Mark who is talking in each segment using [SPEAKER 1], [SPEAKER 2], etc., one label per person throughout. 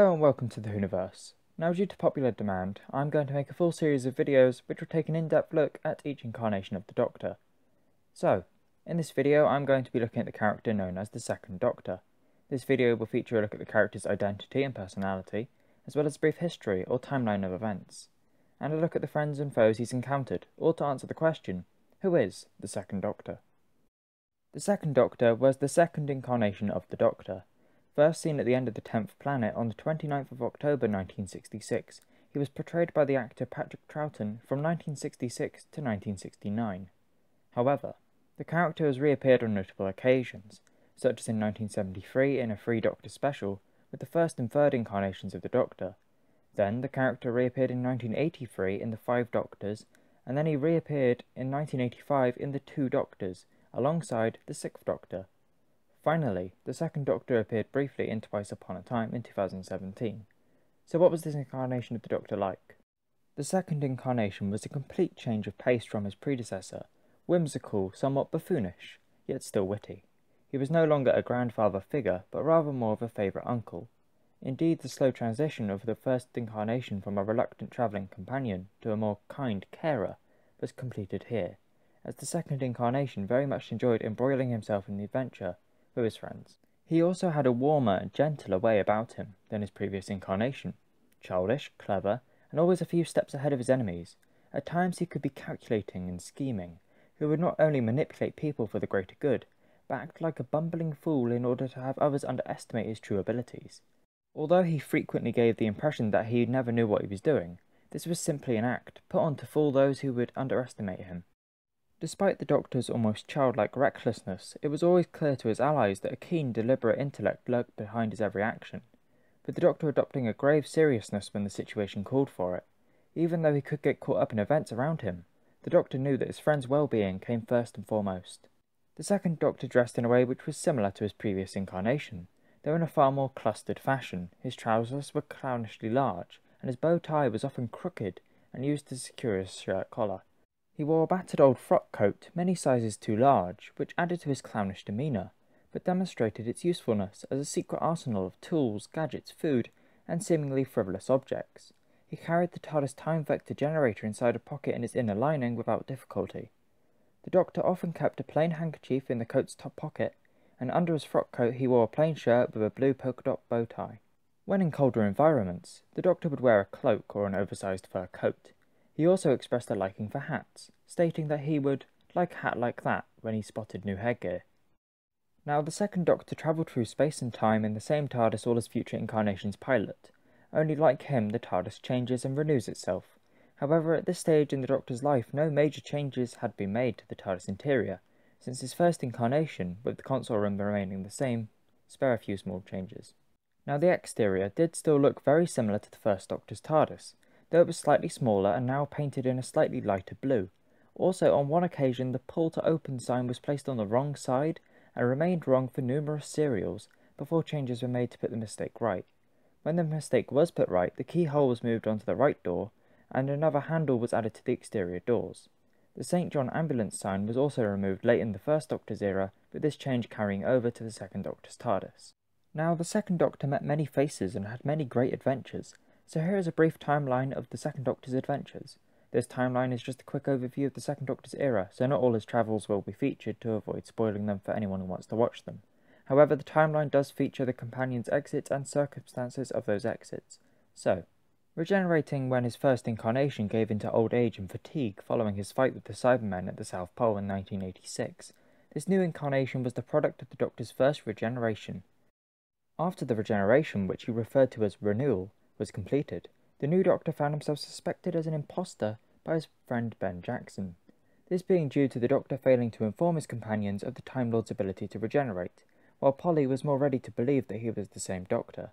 [SPEAKER 1] Hello and welcome to the Whoniverse. Now due to popular demand, I'm going to make a full series of videos which will take an in-depth look at each incarnation of the Doctor. So, in this video I'm going to be looking at the character known as the Second Doctor. This video will feature a look at the character's identity and personality, as well as a brief history or timeline of events, and a look at the friends and foes he's encountered, all to answer the question, who is the Second Doctor? The Second Doctor was the second incarnation of the Doctor. First seen at the end of the Tenth Planet on the 29th of October 1966, he was portrayed by the actor Patrick Troughton from 1966 to 1969. However, the character has reappeared on notable occasions, such as in 1973 in a Three Doctor special with the first and third incarnations of the Doctor. Then the character reappeared in 1983 in The Five Doctors, and then he reappeared in 1985 in The Two Doctors, alongside the Sixth Doctor. Finally, the Second Doctor appeared briefly in Twice Upon a Time in 2017. So what was this incarnation of the Doctor like? The second incarnation was a complete change of pace from his predecessor, whimsical, somewhat buffoonish, yet still witty. He was no longer a grandfather figure, but rather more of a favourite uncle. Indeed, the slow transition of the first incarnation from a reluctant travelling companion to a more kind carer was completed here, as the second incarnation very much enjoyed embroiling himself in the adventure with his friends. He also had a warmer, and gentler way about him than his previous incarnation. Childish, clever, and always a few steps ahead of his enemies. At times he could be calculating and scheming, who would not only manipulate people for the greater good, but act like a bumbling fool in order to have others underestimate his true abilities. Although he frequently gave the impression that he never knew what he was doing, this was simply an act put on to fool those who would underestimate him. Despite the Doctor's almost childlike recklessness, it was always clear to his allies that a keen, deliberate intellect lurked behind his every action, with the Doctor adopting a grave seriousness when the situation called for it. Even though he could get caught up in events around him, the Doctor knew that his friend's well-being came first and foremost. The second Doctor dressed in a way which was similar to his previous incarnation, though in a far more clustered fashion. His trousers were clownishly large, and his bow tie was often crooked and used to secure his shirt collar. He wore a battered old frock coat, many sizes too large, which added to his clownish demeanour, but demonstrated its usefulness as a secret arsenal of tools, gadgets, food, and seemingly frivolous objects. He carried the TARDIS time vector generator inside a pocket in its inner lining without difficulty. The Doctor often kept a plain handkerchief in the coat's top pocket, and under his frock coat he wore a plain shirt with a blue polka dot bow tie. When in colder environments, the Doctor would wear a cloak or an oversized fur coat. He also expressed a liking for hats, stating that he would like a hat like that when he spotted new headgear. Now, the second Doctor travelled through space and time in the same TARDIS all his future incarnations pilot, only like him the TARDIS changes and renews itself. However, at this stage in the Doctor's life, no major changes had been made to the TARDIS interior, since his first incarnation, with the console room remaining the same, spare a few small changes. Now the exterior did still look very similar to the first Doctor's TARDIS, though it was slightly smaller and now painted in a slightly lighter blue. Also, on one occasion, the pull to open sign was placed on the wrong side and remained wrong for numerous serials before changes were made to put the mistake right. When the mistake was put right, the keyhole was moved onto the right door and another handle was added to the exterior doors. The St. John ambulance sign was also removed late in the first Doctor's era, with this change carrying over to the second Doctor's TARDIS. Now, the second Doctor met many faces and had many great adventures, so here is a brief timeline of the Second Doctor's adventures. This timeline is just a quick overview of the Second Doctor's era, so not all his travels will be featured to avoid spoiling them for anyone who wants to watch them. However, the timeline does feature the companion's exits and circumstances of those exits. So, regenerating when his first incarnation gave into old age and fatigue following his fight with the Cybermen at the South Pole in 1986, this new incarnation was the product of the Doctor's first regeneration. After the regeneration, which he referred to as renewal, was completed, the new Doctor found himself suspected as an impostor by his friend Ben Jackson. This being due to the Doctor failing to inform his companions of the Time Lord's ability to regenerate, while Polly was more ready to believe that he was the same Doctor.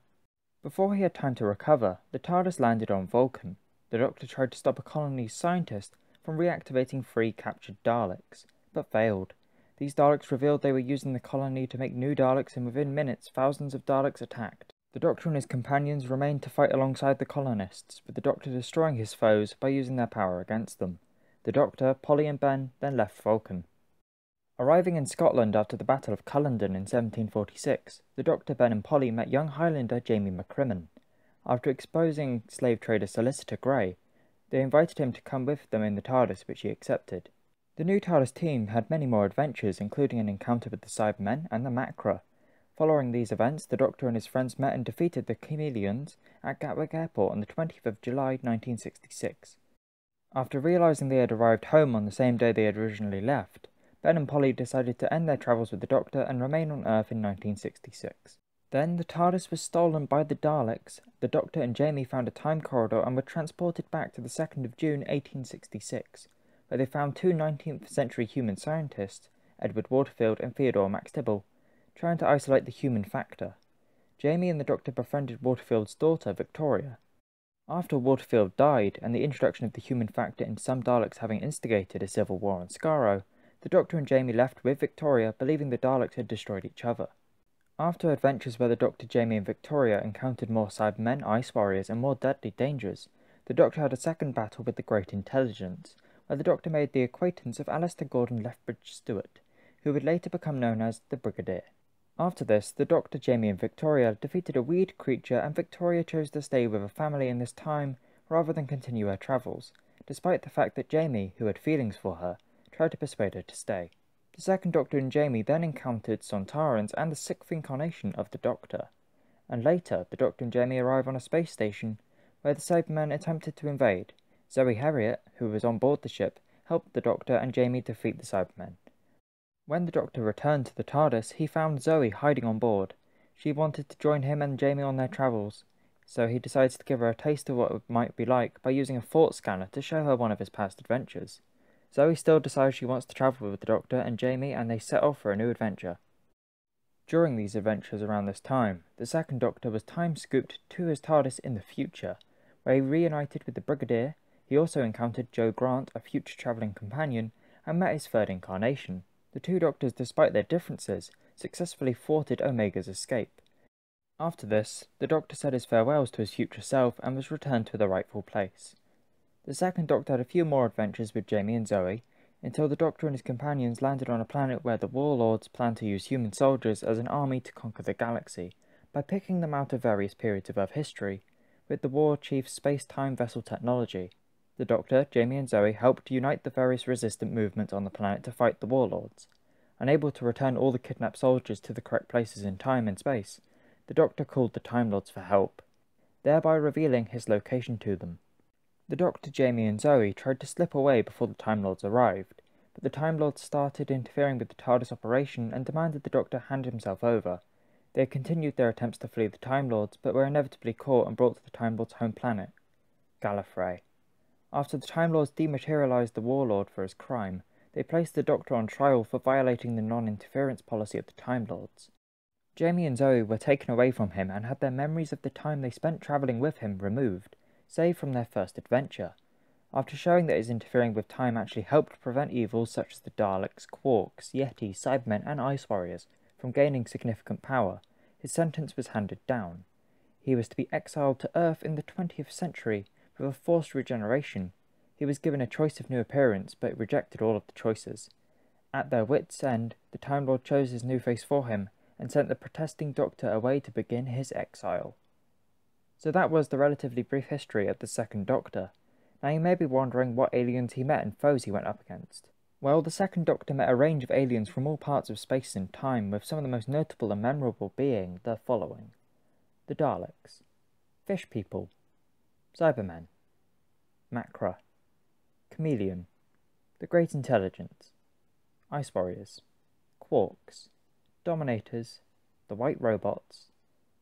[SPEAKER 1] Before he had time to recover, the TARDIS landed on Vulcan. The Doctor tried to stop a colony's scientist from reactivating three captured Daleks, but failed. These Daleks revealed they were using the colony to make new Daleks and within minutes thousands of Daleks attacked. The Doctor and his companions remained to fight alongside the colonists, with the Doctor destroying his foes by using their power against them. The Doctor, Polly and Ben then left Vulcan. Arriving in Scotland after the Battle of Culloden in 1746, the Doctor, Ben and Polly met young Highlander Jamie McCrimmon. After exposing slave trader Solicitor Grey, they invited him to come with them in the TARDIS, which he accepted. The new TARDIS team had many more adventures, including an encounter with the Cybermen and the Macra. Following these events, the Doctor and his friends met and defeated the Chameleons at Gatwick Airport on the 20th of July 1966. After realizing they had arrived home on the same day they had originally left, Ben and Polly decided to end their travels with the Doctor and remain on Earth in 1966. Then the TARDIS was stolen by the Daleks. The Doctor and Jamie found a time corridor and were transported back to the 2nd of June 1866, where they found two 19th century human scientists, Edward Waterfield and Theodore Maxtible, trying to isolate the human factor. Jamie and the Doctor befriended Waterfield's daughter, Victoria. After Waterfield died, and the introduction of the human factor in some Daleks having instigated a civil war on Skaro, the Doctor and Jamie left with Victoria, believing the Daleks had destroyed each other. After adventures where the Doctor, Jamie, and Victoria encountered more Cybermen, Ice Warriors, and more deadly dangers, the Doctor had a second battle with the Great Intelligence, where the Doctor made the acquaintance of Alistair Gordon Lethbridge Stewart, who would later become known as the Brigadier. After this, the Doctor, Jamie, and Victoria defeated a weird creature, and Victoria chose to stay with her family in this time rather than continue her travels, despite the fact that Jamie, who had feelings for her, tried to persuade her to stay. The second Doctor and Jamie then encountered Sontarans and the sixth incarnation of the Doctor, and later the Doctor and Jamie arrive on a space station where the Cybermen attempted to invade. Zoe Heriot, who was on board the ship, helped the Doctor and Jamie defeat the Cybermen. When the Doctor returned to the TARDIS, he found Zoe hiding on board. She wanted to join him and Jamie on their travels, so he decides to give her a taste of what it might be like by using a thought scanner to show her one of his past adventures. Zoe still decides she wants to travel with the Doctor and Jamie, and they set off for a new adventure. During these adventures around this time, the second Doctor was time scooped to his TARDIS in the future, where he reunited with the Brigadier. He also encountered Jo Grant, a future travelling companion, and met his third incarnation. The two Doctors, despite their differences, successfully thwarted Omega's escape. After this, the Doctor said his farewells to his future self and was returned to the rightful place. The second Doctor had a few more adventures with Jamie and Zoe, until the Doctor and his companions landed on a planet where the warlords planned to use human soldiers as an army to conquer the galaxy, by picking them out of various periods of Earth history, with the war chief's space-time vessel technology. The Doctor, Jamie and Zoe helped unite the various resistant movements on the planet to fight the warlords. Unable to return all the kidnapped soldiers to the correct places in time and space, the Doctor called the Time Lords for help, thereby revealing his location to them. The Doctor, Jamie, and Zoe tried to slip away before the Time Lords arrived, but the Time Lords started interfering with the TARDIS operation and demanded the Doctor hand himself over. They continued their attempts to flee the Time Lords, but were inevitably caught and brought to the Time Lords' home planet, Gallifrey. After the Time Lords dematerialized the Warlord for his crime, they placed the Doctor on trial for violating the non-interference policy of the Time Lords. Jamie and Zoe were taken away from him and had their memories of the time they spent travelling with him removed, save from their first adventure. After showing that his interfering with time actually helped prevent evils such as the Daleks, Quarks, Yeti, Cybermen, and Ice Warriors from gaining significant power, his sentence was handed down. He was to be exiled to Earth in the 20th century with a forced regeneration. He was given a choice of new appearance, but rejected all of the choices. At their wits' end, the Time Lord chose his new face for him, and sent the protesting Doctor away to begin his exile. So that was the relatively brief history of the Second Doctor. Now you may be wondering what aliens he met and foes he went up against. Well, the Second Doctor met a range of aliens from all parts of space and time, with some of the most notable and memorable being the following. The Daleks. Fish People. Cybermen. Macra. Chameleon. The Great Intelligence. Ice Warriors. Quarks. Dominators. The White Robots.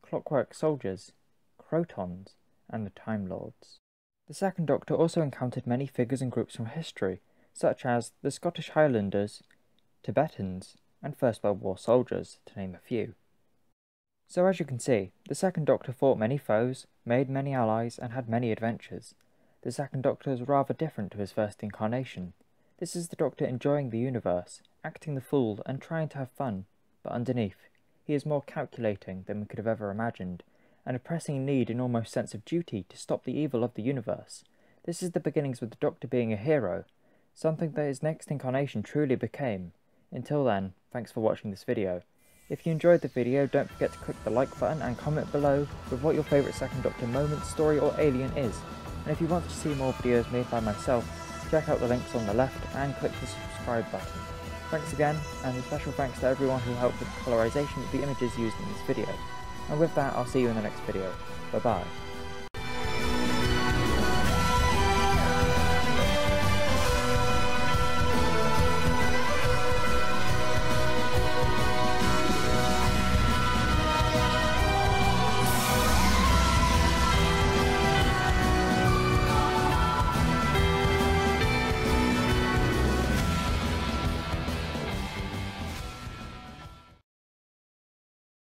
[SPEAKER 1] Clockwork Soldiers. Krotons, and the Time Lords. The Second Doctor also encountered many figures and groups from history, such as the Scottish Highlanders, Tibetans, and First World War soldiers, to name a few. So as you can see, the Second Doctor fought many foes, made many allies, and had many adventures. The Second Doctor is rather different to his first incarnation. This is the Doctor enjoying the universe, acting the fool, and trying to have fun, but underneath, he is more calculating than we could have ever imagined, and a pressing need and almost sense of duty to stop the evil of the universe. This is the beginnings with the Doctor being a hero, something that his next incarnation truly became. Until then, thanks for watching this video. If you enjoyed the video, don't forget to click the like button and comment below with what your favourite Second Doctor moment, story or alien is. And if you want to see more videos made by myself, check out the links on the left and click the subscribe button. Thanks again, and a special thanks to everyone who helped with the colorization of the images used in this video. And with that, I'll see you in the next video. Bye bye.